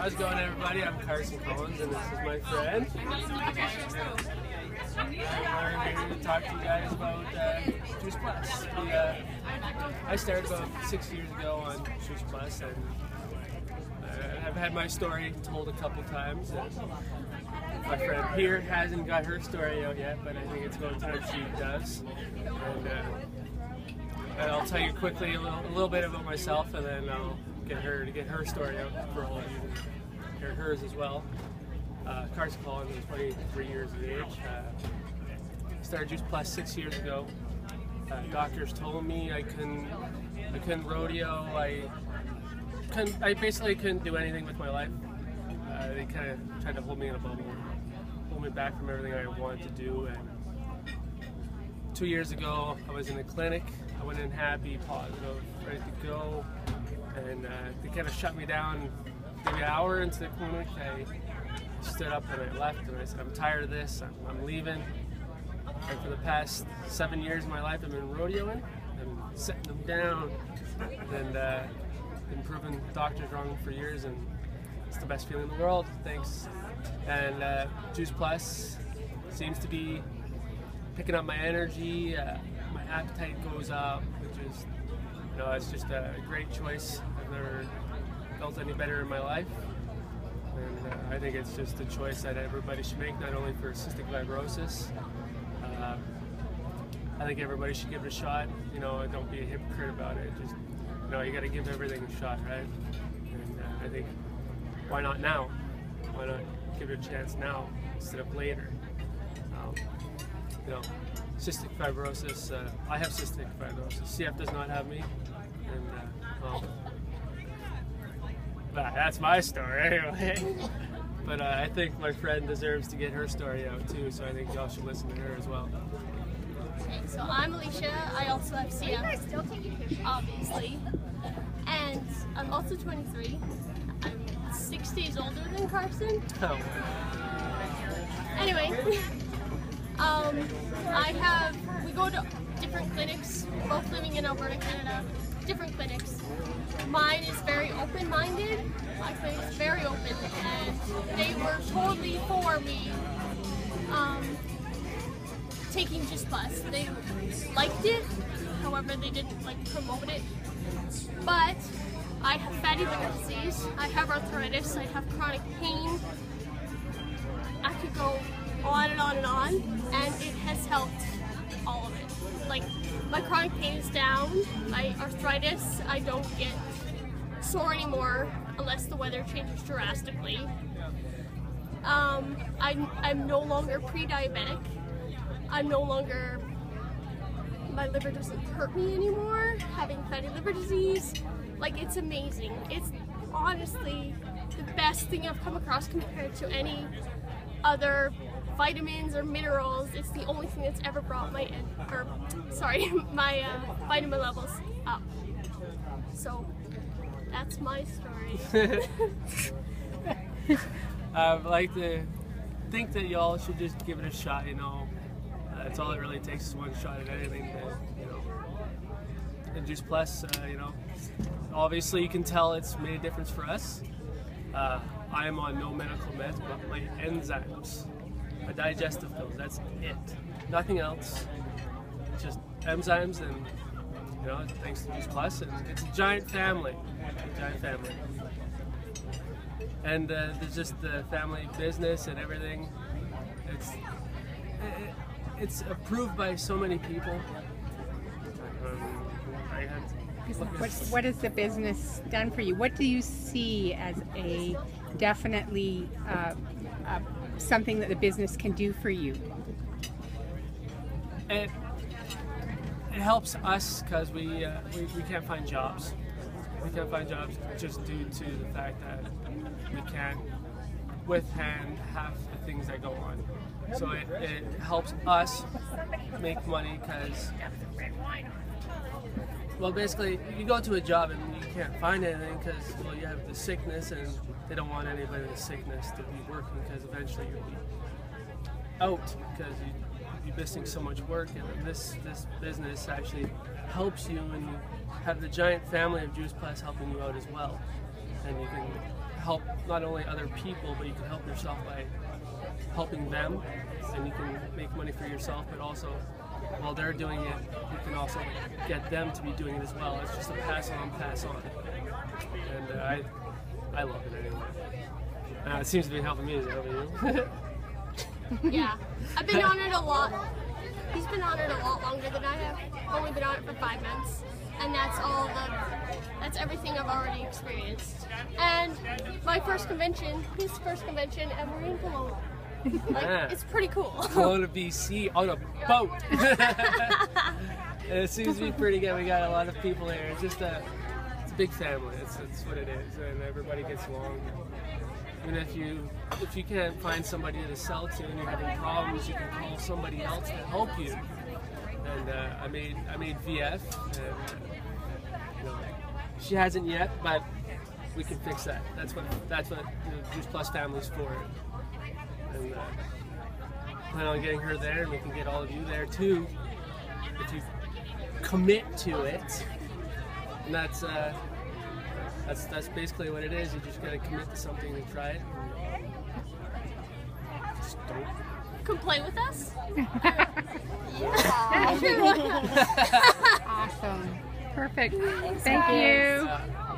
How's it going, everybody? I'm Karson Collins, and this is my friend. We're here to talk to you guys about uh, Juice Plus. Uh, I started about six years ago on Juice Plus, and uh, I've had my story told a couple times. My friend here hasn't got her story out yet, but I think it's about time she does. And, uh, and I'll tell you quickly a little, a little bit about myself, and then I'll get her to get her story out for all of you hear hers as well. Uh, Karson Collins is 23 years of age. Uh, started Juice Plus six years ago. Uh, doctors told me I couldn't, I couldn't rodeo. I couldn't, I basically couldn't do anything with my life. Uh, they kind of tried to hold me in a bubble, hold me back from everything I wanted to do. And two years ago, I was in a clinic. I went in happy, positive, ready to go, and uh, they kind of shut me down. Maybe an hour into the clinic, I stood up and I left and I said, I'm tired of this, I'm, I'm leaving. And for the past seven years of my life, I've been rodeoing and setting them down and uh, been proving doctors wrong for years and it's the best feeling in the world. Thanks. And uh, Juice Plus seems to be picking up my energy, uh, my appetite goes up, which is, know, it's just a great choice. I've never felt any better in my life. And uh, I think it's just a choice that everybody should make, not only for cystic fibrosis. Uh, I think everybody should give it a shot. You know, don't be a hypocrite about it. Just, you know, you got to give everything a shot, right? And uh, I think, why not now? Why not give it a chance now instead of later? Um, you know, cystic fibrosis. Uh, I have cystic fibrosis. CF does not have me, and uh, well, but that's my story anyway. but uh, I think my friend deserves to get her story out too, so I think y'all should listen to her as well. Okay, so I'm Alicia. I also have CF, obviously, and I'm also 23. I'm six days older than Karson. Oh, Anyway, um, I have we go to different clinics, both living in Alberta, Canada. Different clinics. Mine is very open-minded. My clinic is very open, and they were totally for me um, taking Juice Plus. They liked it, however, they didn't like promote it. But I have fatty liver disease. I have arthritis. I have chronic pain. I could go on and on and on, and it has helped all of it. Like, my chronic pain is down, my arthritis, I don't get sore anymore unless the weather changes drastically. Um, I'm, I'm no longer pre diabetic. I'm no longer, my liver doesn't hurt me anymore, having fatty liver disease. Like, it's amazing. It's honestly the best thing I've come across compared to any other vitamins or minerals. It's the only thing that's ever brought my or sorry my uh, vitamin levels up. So that's my story. I'd like to think that y'all should just give it a shot. You know, that's all it really takes is one shot at anything. That, you know, and Juice Plus, uh, you know, obviously you can tell it's made a difference for us. Uh, I am on no medical meds, but my enzymes, my digestive pills, that's it. Nothing else. Just enzymes and, you know, thanks to Juice Plus, and it's a giant family. A giant family. And uh, there's just the family business and everything. It's, it, it's approved by so many people. Um, what has the business done for you? What do you see as a definitely uh, uh, something that the business can do for you? it, it helps us because we, uh, we we can't find jobs. We can't find jobs just due to the fact that we can't withstand half the things that go on. So it, it helps us make money because, well, basically, you go to a job and can't find anything because, well, you have the sickness and they don't want anybody with sickness to be working because eventually you'll be out because you, you're missing so much work. And this, this business actually helps you and you have the giant family of Juice Plus helping you out as well. And you can help not only other people, but you can help yourself by helping them, and you can make money for yourself, but also while they're doing it, you can also get them to be doing it as well. It's just a pass on, pass on, and uh, I I love it anyway. Uh, it seems to be helping me. Is it helping you? Yeah, I've been on it a lot. He's been on it a lot longer than I have. Only been on it for five months, and that's all the. That's everything I've already experienced. And my first convention, his first convention, we're in Kelowna. Like, Yeah. it's pretty cool. Going to BC on a boat. it seems to be pretty good. We got a lot of people here. It's just a, it's a big family. It's, it's what it is, and everybody gets along. And if you if you can't find somebody to sell to and you're having problems, you can call somebody else to help you. And uh, I made I made VF, and you know, she hasn't yet, but we can fix that. That's what that's what the Juice Plus family's for. And uh, plan on getting her there, and we can get all of you there too, if you commit to it. And that's uh, that's that's basically what it is. You just gotta commit to something and try it. Just don't. Come play with us. yeah. Awesome. Perfect. Thank you. Uh,